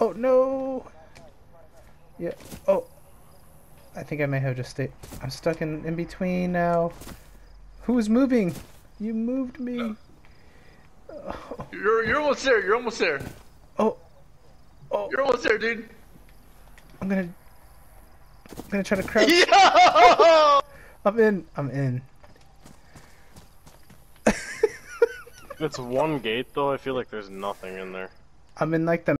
Oh no! Yeah. Oh. I think I may have just stayed. I'm stuck in in between now. Who is moving? You moved me. Uh, oh. You're you're almost there. You're almost there. Oh. Oh. You're almost there, dude. I'm gonna. I'm gonna try to crouch. Yo! I'm in. I'm in. It's one gate though. I feel like there's nothing in there. I'm in like the